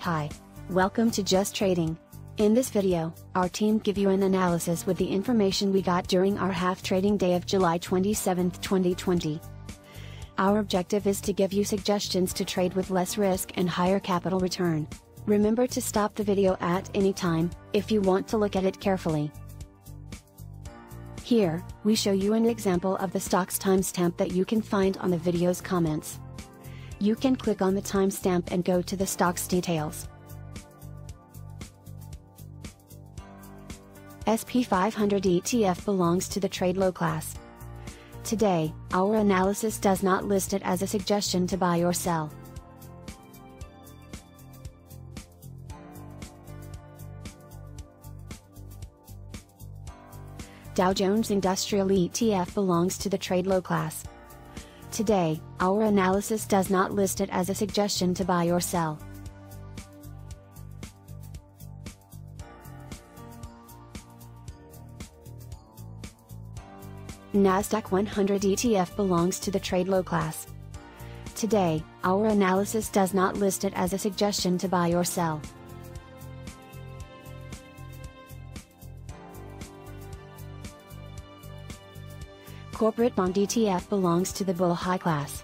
Hi. Welcome to Just Trading. In this video, our team give you an analysis with the information we got during our half trading day of July 27, 2020. Our objective is to give you suggestions to trade with less risk and higher capital return. Remember to stop the video at any time, if you want to look at it carefully. Here, we show you an example of the stocks timestamp that you can find on the video's comments. You can click on the timestamp and go to the stocks details. SP500 ETF belongs to the trade low class. Today, our analysis does not list it as a suggestion to buy or sell. Dow Jones Industrial ETF belongs to the trade low class. Today, our analysis does not list it as a suggestion to buy or sell. Nasdaq 100 ETF belongs to the trade low class. Today, our analysis does not list it as a suggestion to buy or sell. Corporate bond ETF belongs to the bull high class.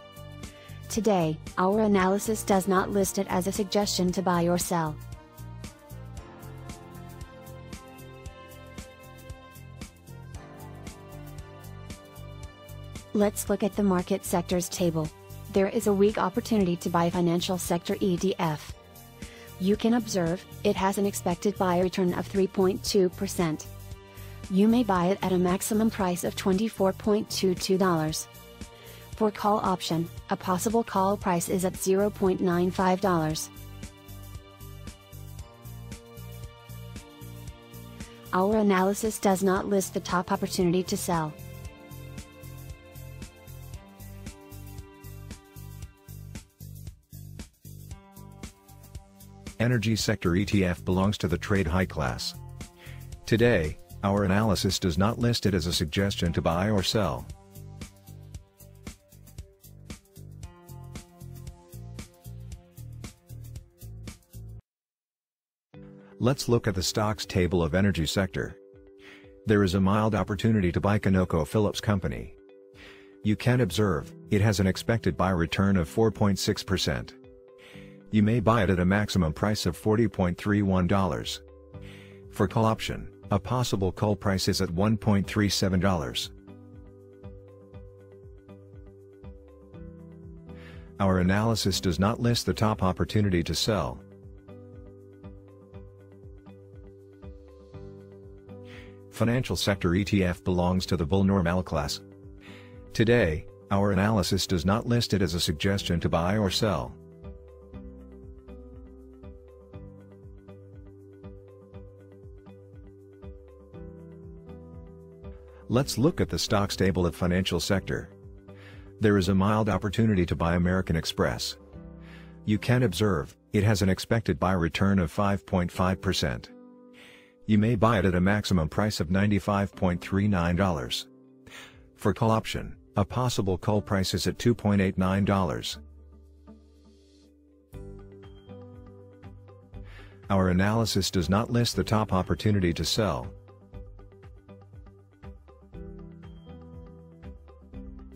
Today, our analysis does not list it as a suggestion to buy or sell. Let's look at the market sectors table. There is a weak opportunity to buy financial sector ETF. You can observe, it has an expected buy return of 3.2%. You may buy it at a maximum price of $24.22. For call option, a possible call price is at $0.95. Our analysis does not list the top opportunity to sell. Energy sector ETF belongs to the trade high class. Today, our analysis does not list it as a suggestion to buy or sell. Let's look at the stocks table of energy sector. There is a mild opportunity to buy ConocoPhillips Company. You can observe, it has an expected buy return of 4.6%. You may buy it at a maximum price of $40.31. For call option, a possible call price is at $1.37. Our analysis does not list the top opportunity to sell. Financial sector ETF belongs to the bull normal class. Today, our analysis does not list it as a suggestion to buy or sell. Let's look at the stocks table of financial sector. There is a mild opportunity to buy American Express. You can observe, it has an expected buy return of 5.5%. You may buy it at a maximum price of $95.39. For call option, a possible call price is at $2.89. Our analysis does not list the top opportunity to sell.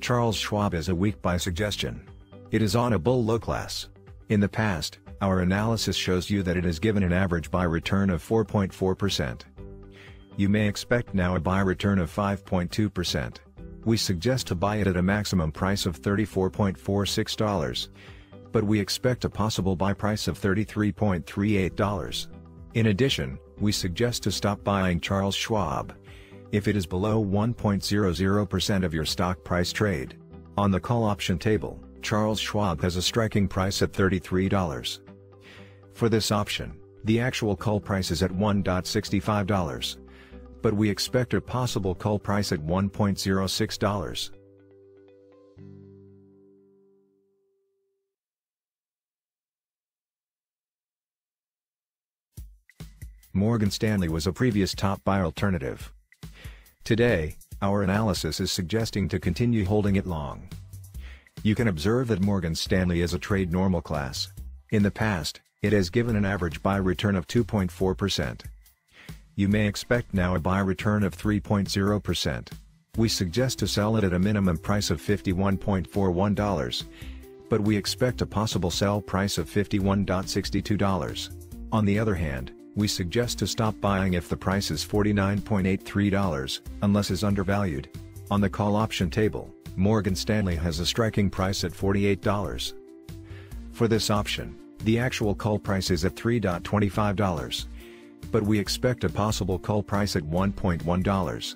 Charles Schwab is a weak buy suggestion. It is on a bull low class. In the past, our analysis shows you that it has given an average buy return of 4.4%. You may expect now a buy return of 5.2%. We suggest to buy it at a maximum price of $34.46. But we expect a possible buy price of $33.38. In addition, we suggest to stop buying Charles Schwab if it is below 1.00% of your stock price trade. On the call option table, Charles Schwab has a striking price at $33. For this option, the actual call price is at $1.65. But we expect a possible call price at $1.06. Morgan Stanley was a previous top buy alternative. Today, our analysis is suggesting to continue holding it long. You can observe that Morgan Stanley is a trade normal class. In the past, It has given an average buy return of 2.4%. You may expect now a buy return of 3.0%. We suggest to sell it at a minimum price of $51.41, but we expect a possible sell price of $51.62. On the other hand, we suggest to stop buying if the price is $49.83, unless is undervalued. On the call option table, Morgan Stanley has a striking price at $48. For this option, the actual call price is at $3.25. But we expect a possible call price at $1.1.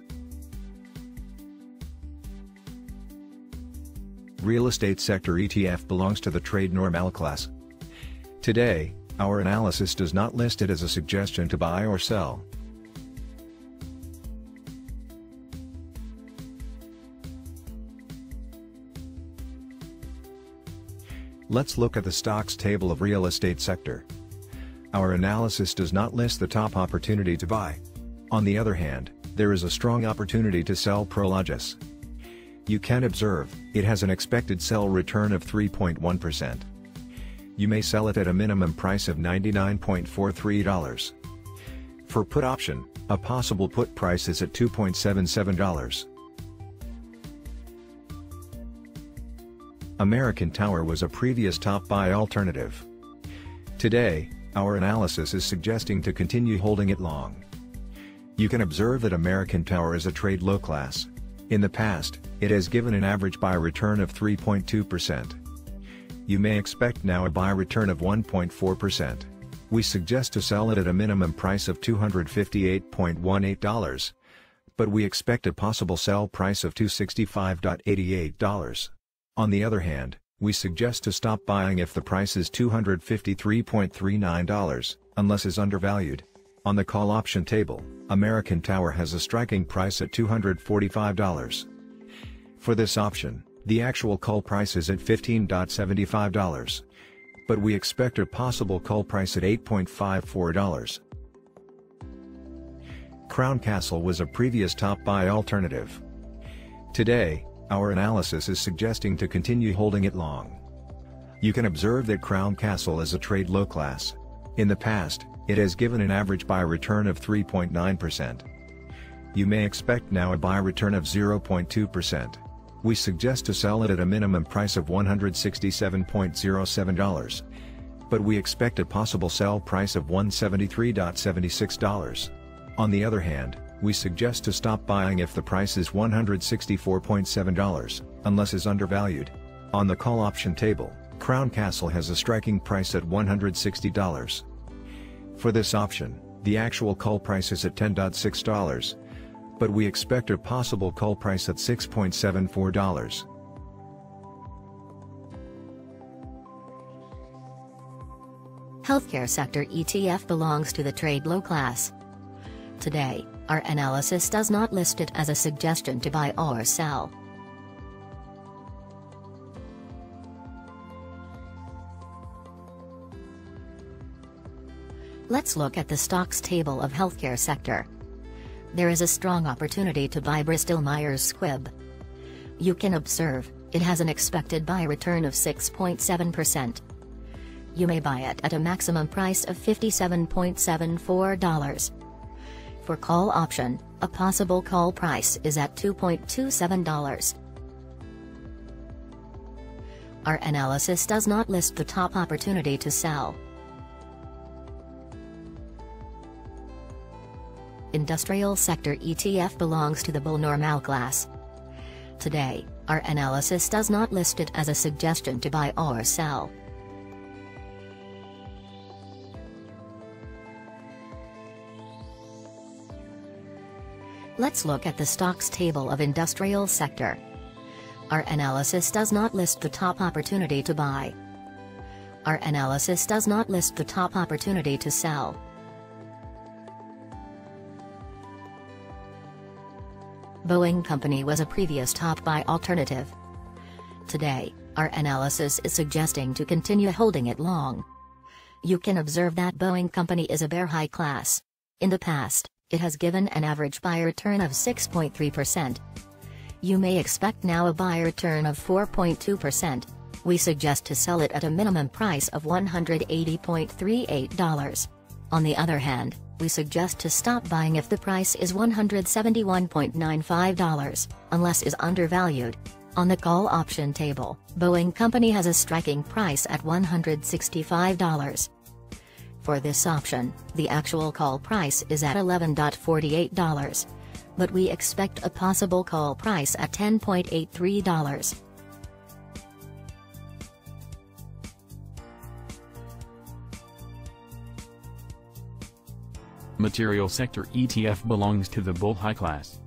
Real estate sector ETF belongs to the trade normal class. Today, our analysis does not list it as a suggestion to buy or sell. Let's look at the stocks table of real estate sector. Our analysis does not list the top opportunity to buy. On the other hand, there is a strong opportunity to sell Prologis. You can observe, it has an expected sell return of 3.1%. You may sell it at a minimum price of $99.43. For put option, a possible put price is at $2.77. American Tower was a previous top buy alternative. Today, our analysis is suggesting to continue holding it long. You can observe that American Tower is a trade low class. In the past, it has given an average buy return of 3.2%. You may expect now a buy return of 1.4%. We suggest to sell it at a minimum price of $258.18, but we expect a possible sell price of $265.88. On the other hand, we suggest to stop buying if the price is $253.39, unless is undervalued. On the call option table, American Tower has a striking price at $245. For this option, the actual call price is at $15.75. But we expect a possible call price at $8.54. Crown Castle was a previous top buy alternative. Today, our analysis is suggesting to continue holding it long. You can observe that Crown Castle is a trade low class. In the past, it has given an average buy return of 3.9%. You may expect now a buy return of 0.2%. We suggest to sell it at a minimum price of $167.07. But we expect a possible sell price of $173.76. On the other hand, we suggest to stop buying if the price is $164.7, unless is undervalued. On the call option table, Crown Castle has a striking price at $160. For this option, the actual call price is at $10.6, but we expect a possible call price at $6.74. Healthcare sector ETF belongs to the trade low class. Today, our analysis does not list it as a suggestion to buy or sell. Let's look at the stocks table of healthcare sector. There is a strong opportunity to buy Bristol Myers Squibb. You can observe, it has an expected buy return of 6.7%. You may buy it at a maximum price of $57.74. For call option, a possible call price is at $2.27. Our analysis does not list the top opportunity to sell. Industrial sector ETF belongs to the bull normal class. Today, our analysis does not list it as a suggestion to buy or sell. Let's look at the stocks table of industrial sector. Our analysis does not list the top opportunity to buy. Our analysis does not list the top opportunity to sell. Boeing Company was a previous top buy alternative. Today, our analysis is suggesting to continue holding it long. You can observe that Boeing Company is a bear high class. In the past, it has given an average buy return of 6.3%. You may expect now a buy return of 4.2%. We suggest to sell it at a minimum price of $180.38. On the other hand, we suggest to stop buying if the price is $171.95, unless is undervalued. On the call option table, Boeing Company has a striking price at $165. For this option, the actual call price is at $11.48. But we expect a possible call price at $10.83. Material sector ETF belongs to the bull high class.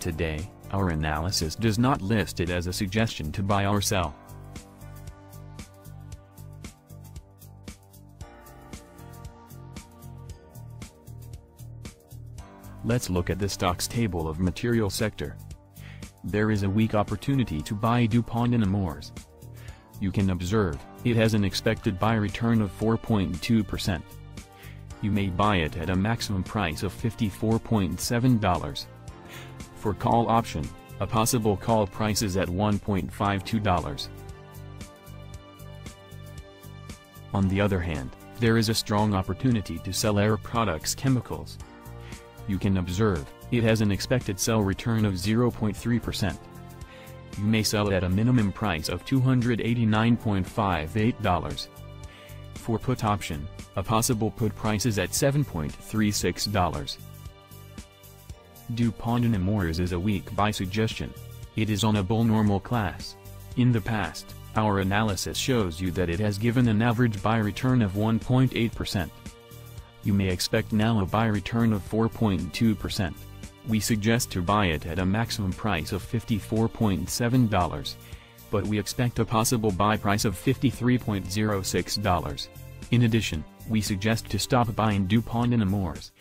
Today, our analysis does not list it as a suggestion to buy or sell. Let's look at the stocks table of material sector. There is a weak opportunity to buy DuPont de Nemours. You can observe, it has an expected buy return of 4.2%. You may buy it at a maximum price of $54.7. For call option, a possible call price is at $1.52. On the other hand, there is a strong opportunity to sell Air Products Chemicals. You can observe, it has an expected sell return of 0.3%. You may sell it at a minimum price of $289.58. For put option, a possible put price is at $7.36. DuPont de Nemours is a weak buy suggestion. It is on a bull normal class. In the past, our analysis shows you that it has given an average buy return of 1.8%. You may expect now a buy return of 4.2%. We suggest to buy it at a maximum price of $54.7, but we expect a possible buy price of $53.06. In addition, we suggest to stop buying DuPont de Nemours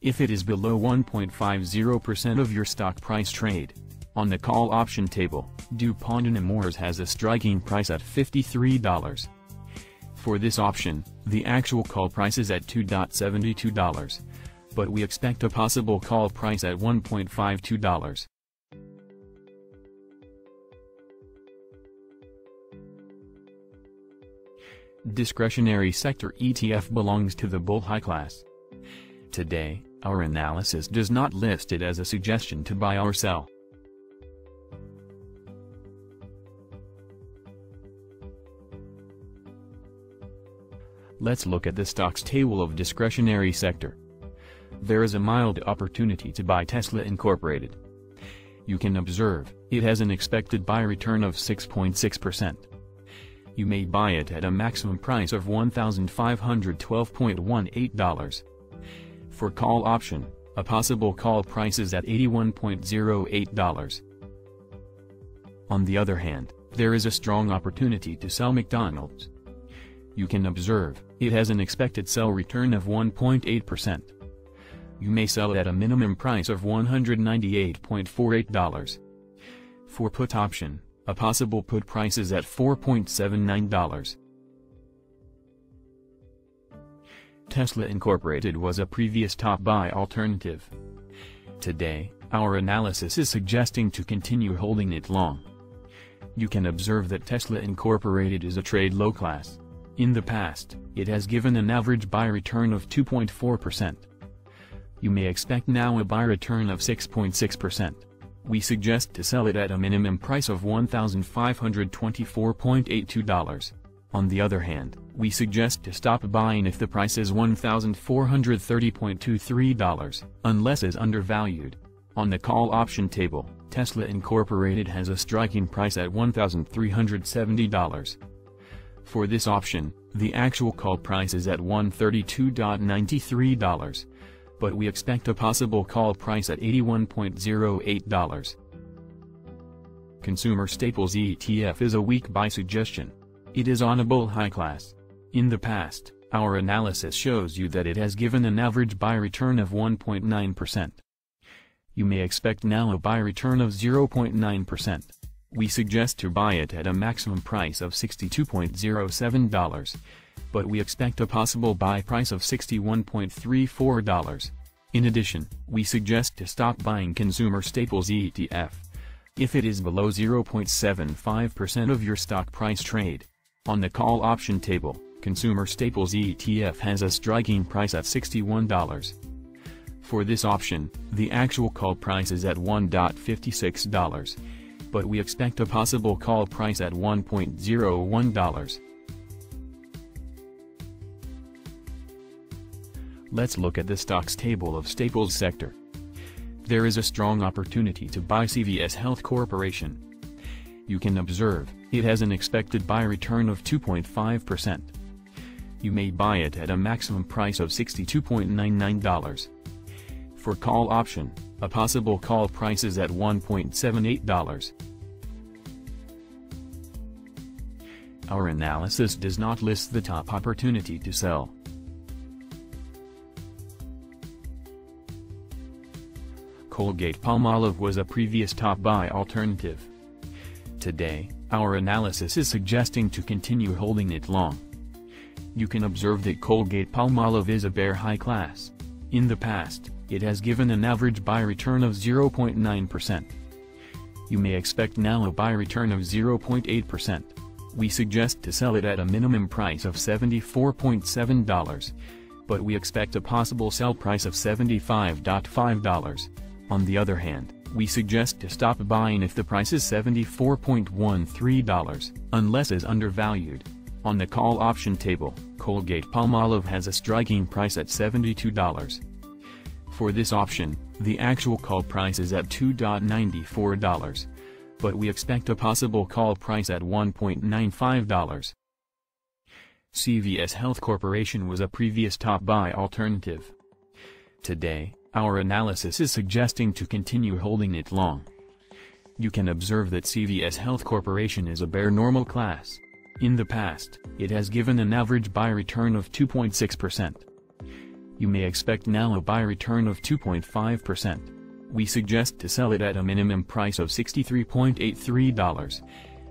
if it is below 1.50% of your stock price trade. On the call option table, DuPont de Nemours has a striking price at $53. For this option, the actual call price is at $2.72, but we expect a possible call price at $1.52. Discretionary sector ETF belongs to the bull high class. Today, our analysis does not list it as a suggestion to buy or sell. Let's look at the stocks table of discretionary sector. There is a mild opportunity to buy Tesla Incorporated. You can observe, it has an expected buy return of 6.6% you may buy it at a maximum price of $1,512.18. For call option, a possible call price is at $81.08. On the other hand, there is a strong opportunity to sell McDonald's. You can observe, it has an expected sell return of 1.8%. You may sell at a minimum price of $198.48. For put option, a possible put price is at $4.79. Tesla Incorporated was a previous top buy alternative. Today, our analysis is suggesting to continue holding it long. You can observe that Tesla Incorporated is a trade low class. In the past, it has given an average buy return of 2.4%. You may expect now a buy return of 6.6% we suggest to sell it at a minimum price of $1,524.82. On the other hand, we suggest to stop buying if the price is $1,430.23, unless is undervalued. On the call option table, Tesla Incorporated has a striking price at $1,370. For this option, the actual call price is at $132.93 but we expect a possible call price at $81.08. Consumer Staples ETF is a weak buy suggestion. It is on a bull high class. In the past, our analysis shows you that it has given an average buy return of 1.9%. You may expect now a buy return of 0.9%. We suggest to buy it at a maximum price of $62.07 but we expect a possible buy price of $61.34. In addition, we suggest to stop buying consumer staples ETF. if it is below 0.75% of your stock price trade. On the call option table, Consumer Staples ETF has a striking price at $61. For this option, the actual call price is at $1.56, but we expect a possible call price at $1.01. Let's look at the stocks table of Staples sector. There is a strong opportunity to buy CVS Health Corporation. You can observe, it has an expected buy return of 2.5%. You may buy it at a maximum price of $62.99. For call option, a possible call price is at $1.78. Our analysis does not list the top opportunity to sell. Colgate-Palmolive was a previous top buy alternative. Today, our analysis is suggesting to continue holding it long. You can observe that Colgate-Palmolive is a bear high class. In the past, it has given an average buy return of 0.9%. You may expect now a buy return of 0.8%. We suggest to sell it at a minimum price of $74.7, but we expect a possible sell price of $75.5. On the other hand, we suggest to stop buying if the price is $74.13, unless is undervalued. On the call option table, Colgate-Palmolive has a striking price at $72. For this option, the actual call price is at $2.94, but we expect a possible call price at $1.95. CVS Health Corporation was a previous top buy alternative. Today, our analysis is suggesting to continue holding it long. You can observe that CVS Health Corporation is a bear normal class. In the past, it has given an average buy return of 2.6%. You may expect now a buy return of 2.5%. We suggest to sell it at a minimum price of $63.83,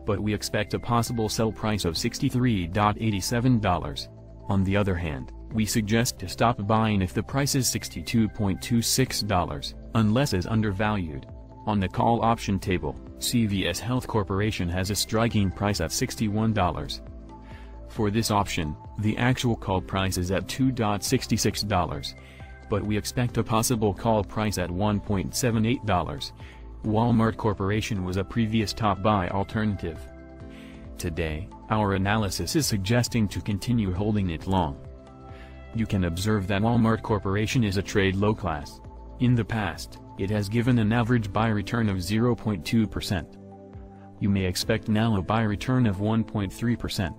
but we expect a possible sell price of $63.87. On the other hand, we suggest to stop buying if the price is $62.26, unless is undervalued. On the call option table, CVS Health Corporation has a striking price at $61. For this option, the actual call price is at $2.66, but we expect a possible call price at $1.78. Walmart Corporation was a previous top buy alternative. Today, our analysis is suggesting to continue holding it long you can observe that Walmart Corporation is a trade low class. In the past, it has given an average buy return of 0.2%. You may expect now a buy return of 1.3%.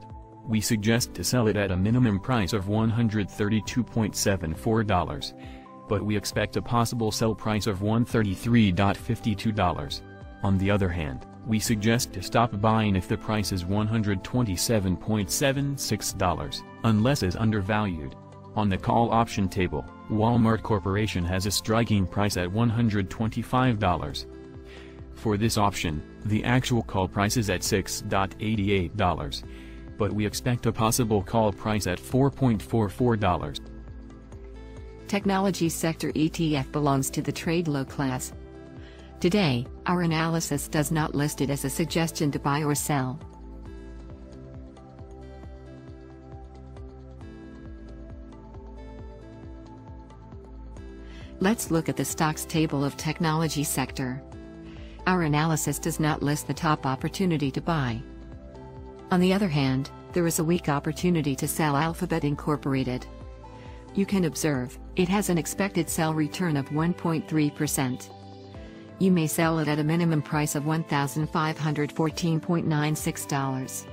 We suggest to sell it at a minimum price of $132.74, but we expect a possible sell price of $133.52. On the other hand, we suggest to stop buying if the price is $127.76, unless is undervalued. On the call option table, Walmart Corporation has a striking price at $125. For this option, the actual call price is at $6.88, but we expect a possible call price at $4.44. Technology sector ETF belongs to the trade low class. Today, our analysis does not list it as a suggestion to buy or sell. Let's look at the stocks table of technology sector. Our analysis does not list the top opportunity to buy. On the other hand, there is a weak opportunity to sell Alphabet Incorporated. You can observe, it has an expected sell return of 1.3%. You may sell it at a minimum price of $1,514.96.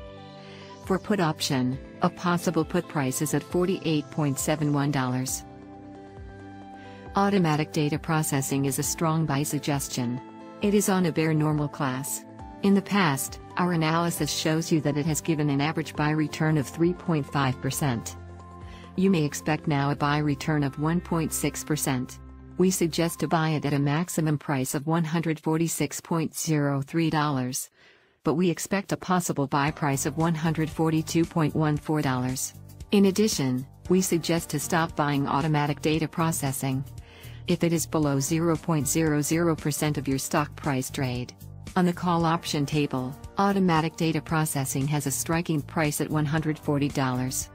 For put option, a possible put price is at $48.71. Automatic data processing is a strong buy suggestion. It is on a bear normal class. In the past, our analysis shows you that it has given an average buy return of 3.5%. You may expect now a buy return of 1.6%. We suggest to buy it at a maximum price of $146.03. But we expect a possible buy price of $142.14. In addition, we suggest to stop buying automatic data processing if it is below 0.00% of your stock price trade. On the call option table, automatic data processing has a striking price at $140.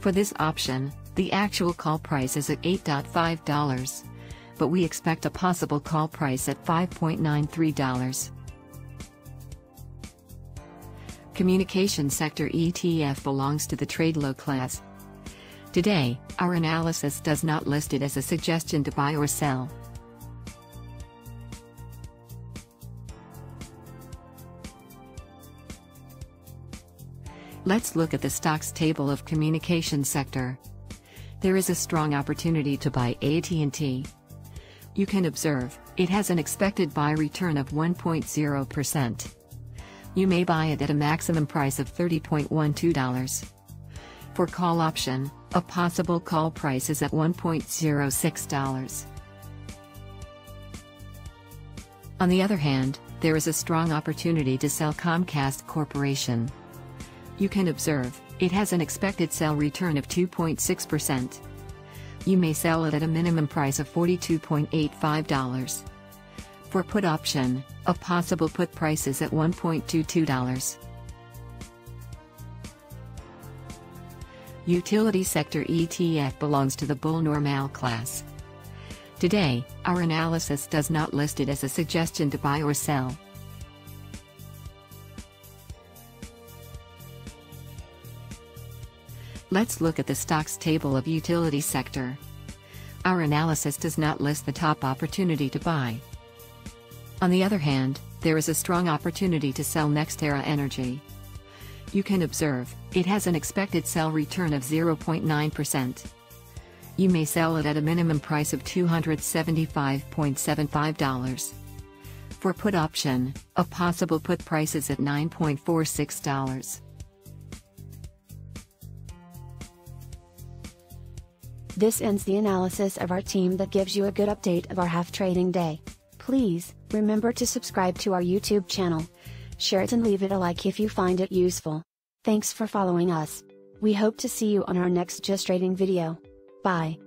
For this option, the actual call price is at $8.5, but we expect a possible call price at $5.93. Communication sector ETF belongs to the trade low class. Today, our analysis does not list it as a suggestion to buy or sell. Let's look at the stocks table of communication sector. There is a strong opportunity to buy AT&T. You can observe, it has an expected buy return of 1.0%. You may buy it at a maximum price of $30.12. For call option, a possible call price is at $1.06. On the other hand, there is a strong opportunity to sell Comcast Corporation. You can observe, it has an expected sell return of 2.6%. You may sell it at a minimum price of $42.85. For put option, a possible put price is at $1.22. Utility sector ETF belongs to the Bull Normal class. Today, our analysis does not list it as a suggestion to buy or sell. Let's look at the stocks table of utility sector. Our analysis does not list the top opportunity to buy. On the other hand, there is a strong opportunity to sell NextEra Energy. You can observe, it has an expected sell return of 0.9%. You may sell it at a minimum price of $275.75. For put option, a possible put price is at $9.46. This ends the analysis of our team that gives you a good update of our half trading day. Please, remember to subscribe to our YouTube channel. Share it and leave it a like if you find it useful. Thanks for following us. We hope to see you on our next Just Trading video. Bye.